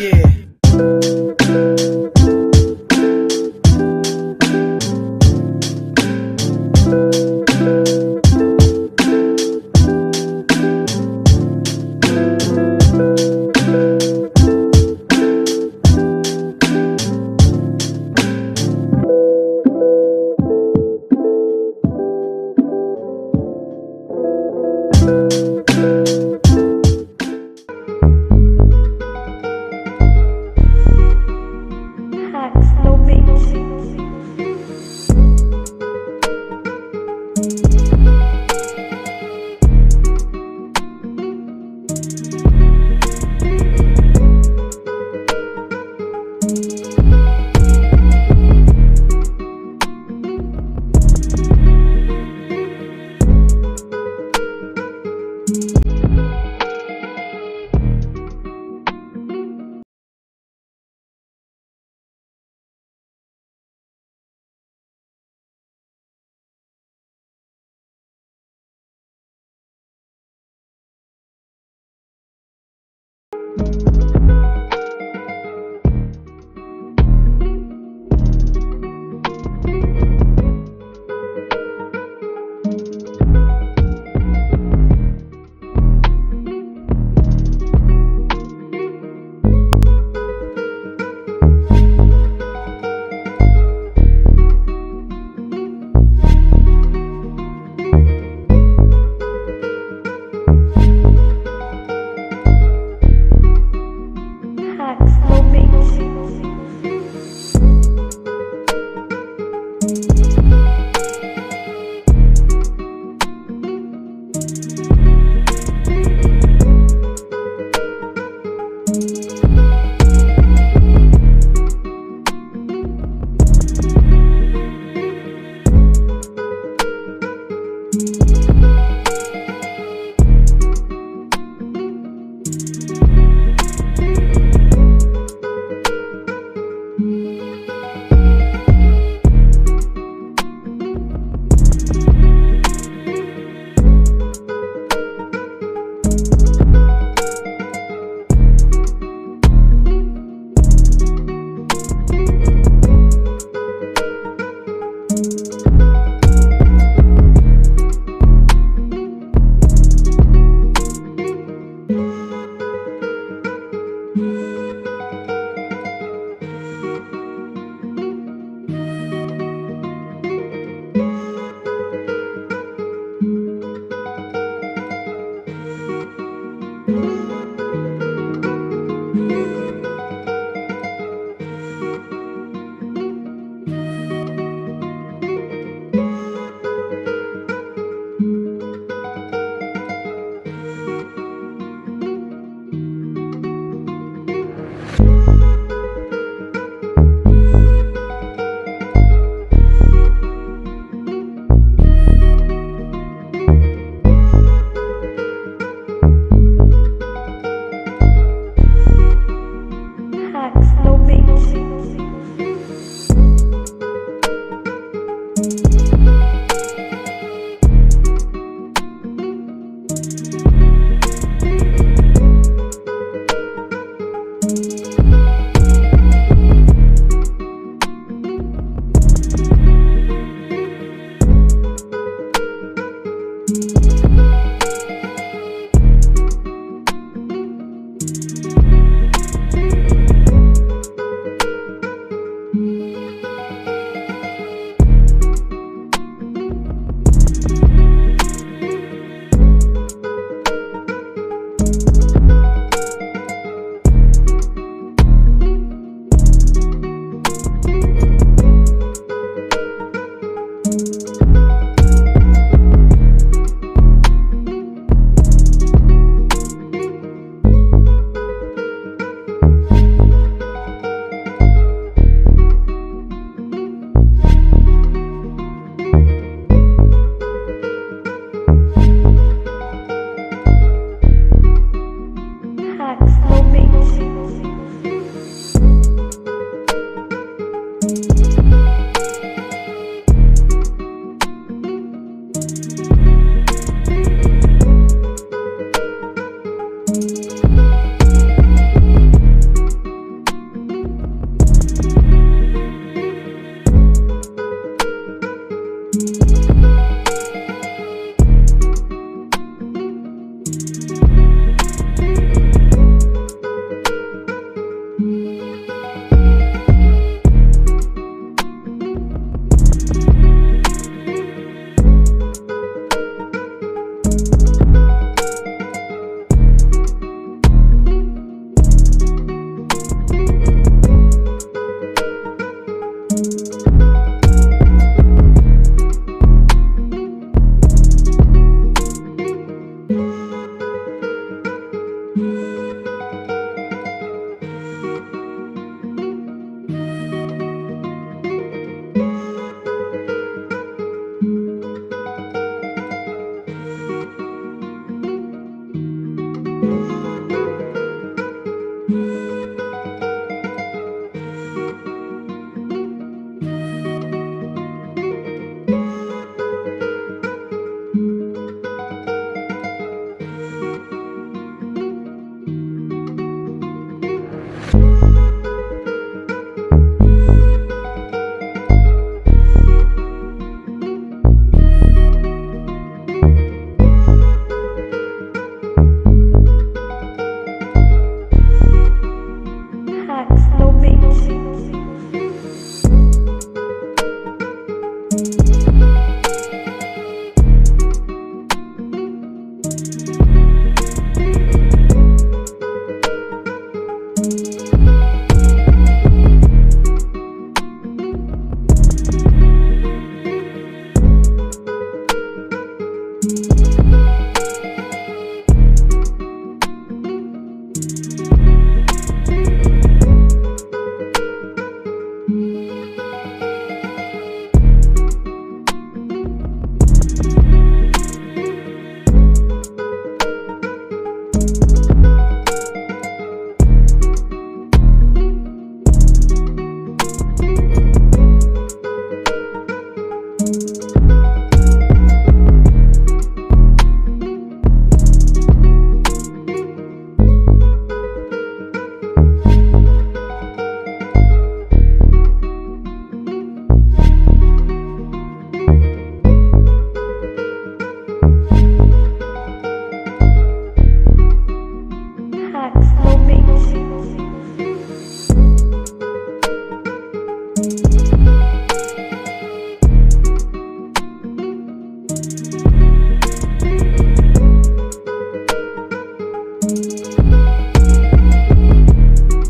Yeah.